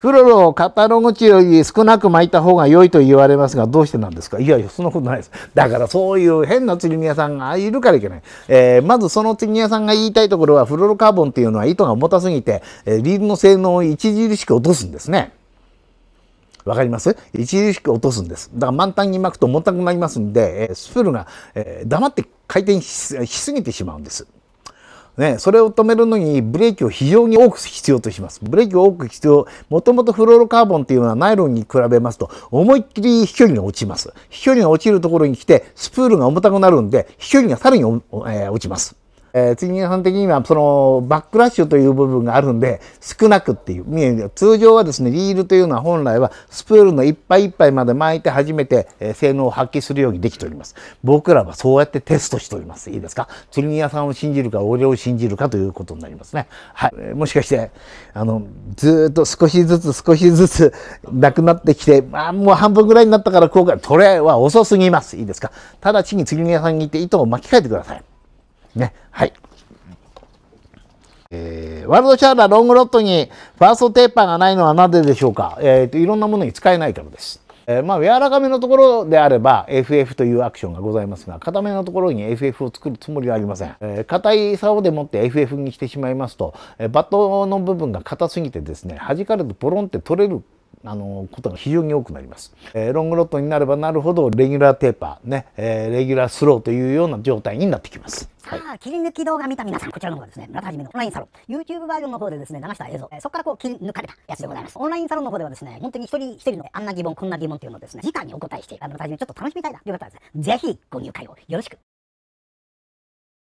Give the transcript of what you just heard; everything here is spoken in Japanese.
フロロをカタログ値より少なく巻いた方が良いと言われますが、どうしてなんですか？いやいや、そんなことないです。だからそういう変な釣り屋さんがいるからいけない。えー、まずその釣り屋さんが言いたいところは、フロロカーボンっていうのは糸が重たすぎて、えー、リールの性能を著しく落とすんですね。わかります？著しく落とすんです。だから満タンに巻くと重たくなりますんで、スプールが、えー、黙って回転しすぎてしまうんです。ね、それを止めるのにブレーキを非常に多く必要とします。ブレーキを多く必要。もともとフローロカーボンっていうのはナイロンに比べますと思いっきり飛距離が落ちます。飛距離が落ちるところに来てスプールが重たくなるんで飛距離がさらに、えー、落ちます。えー、次にさん的にはそのバックラッシュという部分があるんで少なくっていう。通常はですねリールというのは本来はスプールのいっぱいいっぱいまで巻いて初めて、えー、性能を発揮するようにできております。僕らはそうやってテストしております。いいですか？釣り屋さんを信じるか俺を信じるかということになりますね。はい、もしかしてあのずっと少しずつ少しずつなくなってきて、まあ、もう半分ぐらいになったからこうかそれは遅すぎます。いいですか？直ちに釣り屋さんに行って糸を巻き替えてください。ね。はい。えー、ワールドシャーラーロングロットにファーストテーパーがないのはなぜでしょうか、えーと、いろんなものに使えないからです。えー、まあ、柔らかめのところであれば FF というアクションがございますが硬めのところに FF を作るつもりはありません。えー、硬い竿でもって FF にしてしまいますと、えー、バットの部分が硬すぎてですね弾かれてポロンって取れるあのことが非常に多くなります、えー、ロングロットになればなるほどレギュラーテーパーね、えー、レギュラースローというような状態になってきます。さあ、切り抜き動画見た皆さん、こちらの方がですね、村田はじめのオンラインサロン、YouTube バージョンの方でですね、流した映像、えー、そこからこう切り抜かれたやつでございます。オンラインサロンの方ではですね、本当に一人一人のあんな疑問、こんな疑問っていうのをですね、直にお答えして、村田はじめちょっと楽しみたいなという方はですね、ぜひご入会をよろしく